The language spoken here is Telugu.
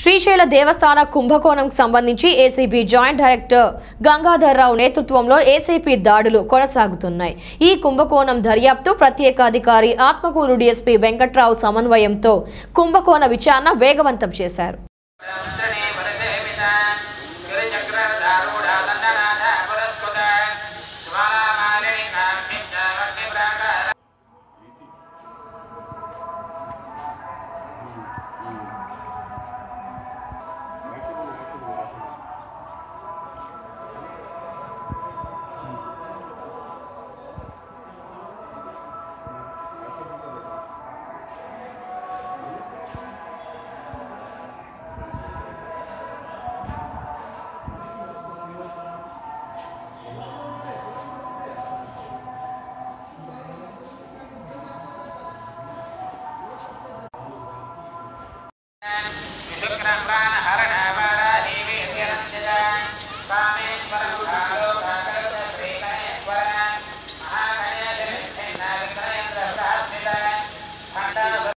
శ్రీశైల దేవస్థాన కుంభకోణంకు సంబంధించి ACB joint director Gangadhar Rao నేతృత్వంలో ఏసీపీ దాడులు కొనసాగుతున్నాయి. ఈ కుంభకోణం దర్యాప్తు ప్రత్యేక అధికారి ఆత్మకూరు డీఎస్పీ వెంకట్రావు సమన్వయంతో కుంభకోణ విచారణ వేగవంతం చేశారు. ទឹកក្រាស់ប្រាណាហរ